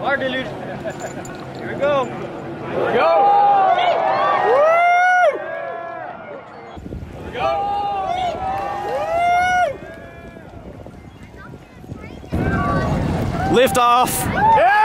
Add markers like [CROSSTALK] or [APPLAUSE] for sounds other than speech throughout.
Our deluge. Here we go. Here we go. Here we go. Lift off. Yeah.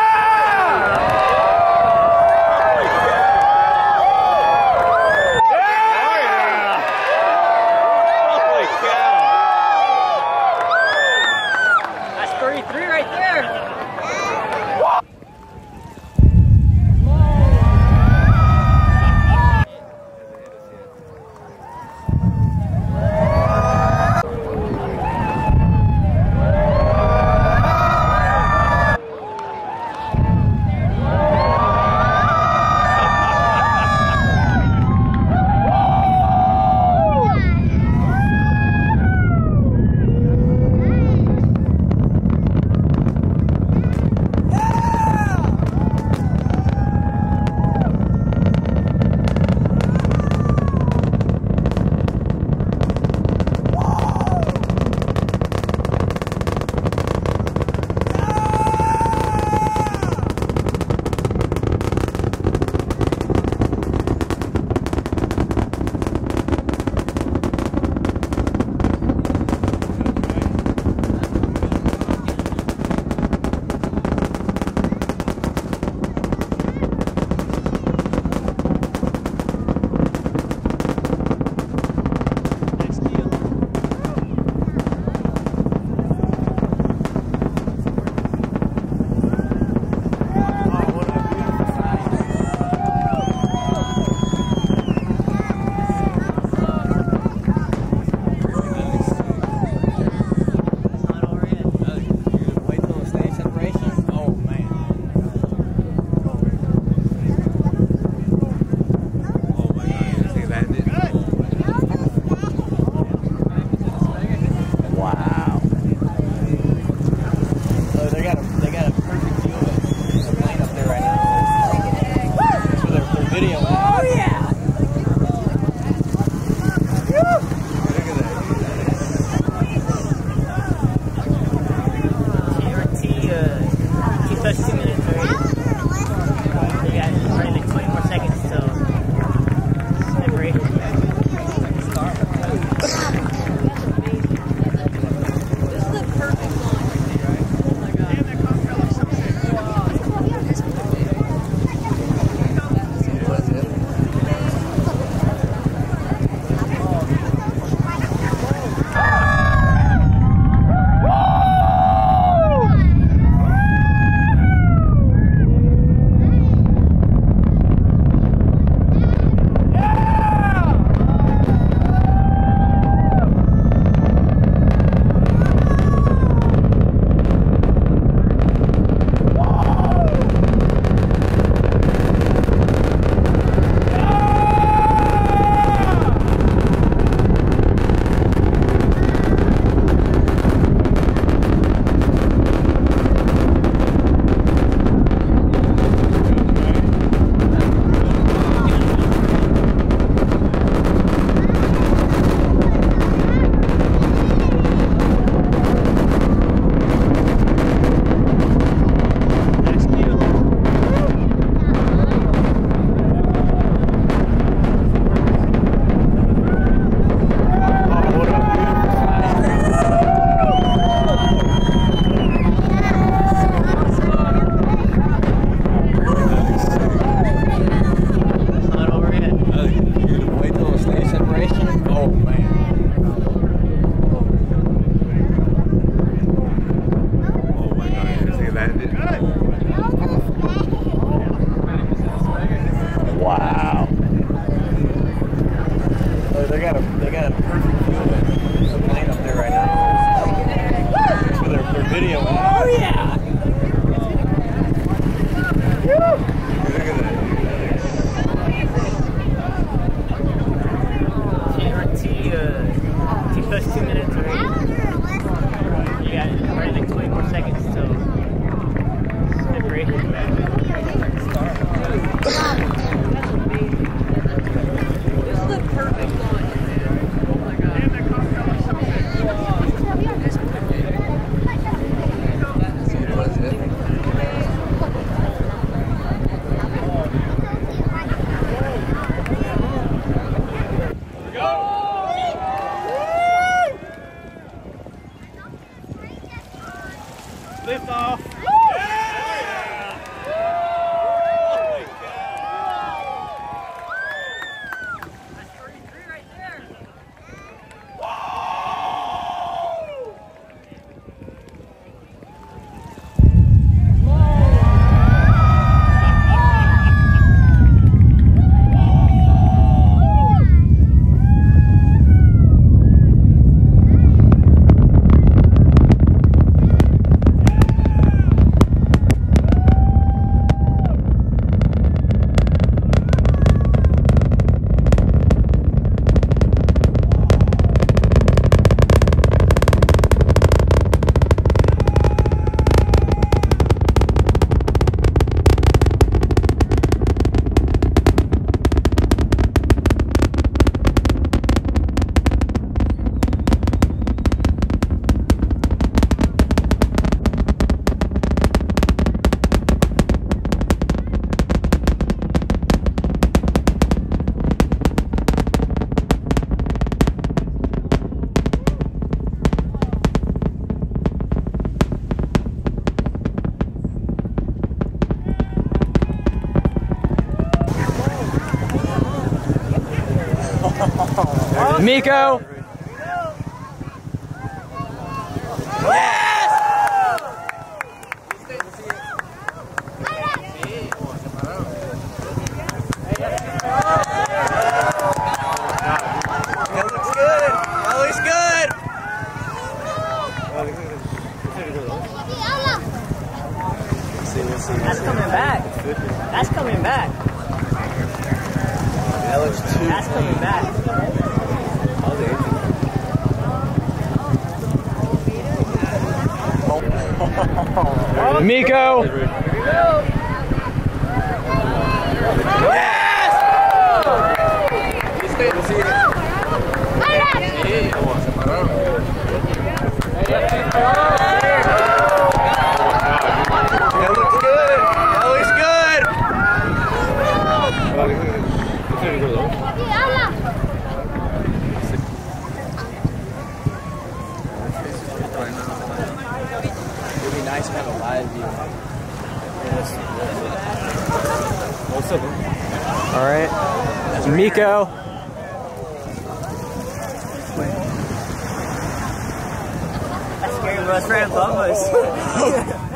Now 10 minutes. Miko. That looks good. That looks good. Let's see, let's see. That's coming back. That's coming back. That looks too That's coming back. Miko. That Miko. That's scary, above us. [LAUGHS]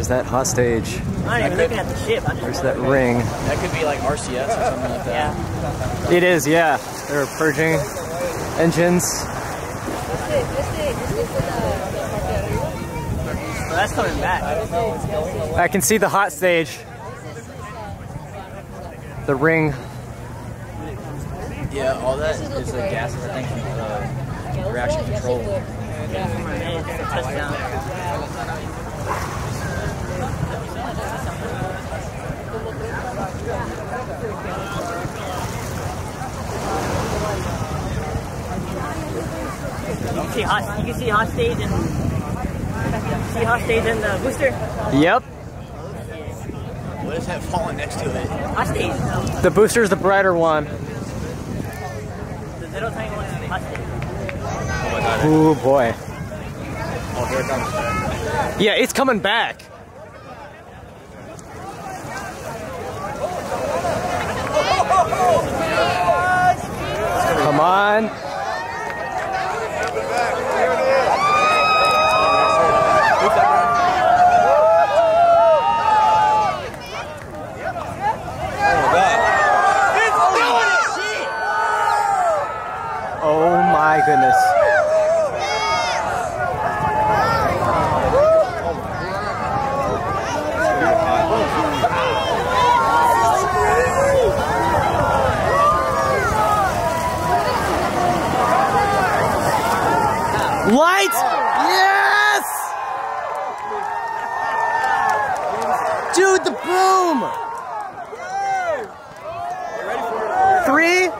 where's that hot stage? I'm not even looking at the ship. I'm just Where's that ring? That could be like RCS or something like that. Yeah. It is, yeah. They're purging engines. Well, that's coming back. I can see the hot stage. The ring. Yeah, all that is the gas, I think, from uh, the reaction control. Come on, man. It's a touchdown. You can see hot. You can see hot stage and see hot stage in the booster. Yep. What is that falling next to it? Hot stage. The booster's the brighter one. The little tiny one is hot stage. Oh my god. Ooh boy. Oh, here it comes. Yeah, it's coming back. Come on. Three?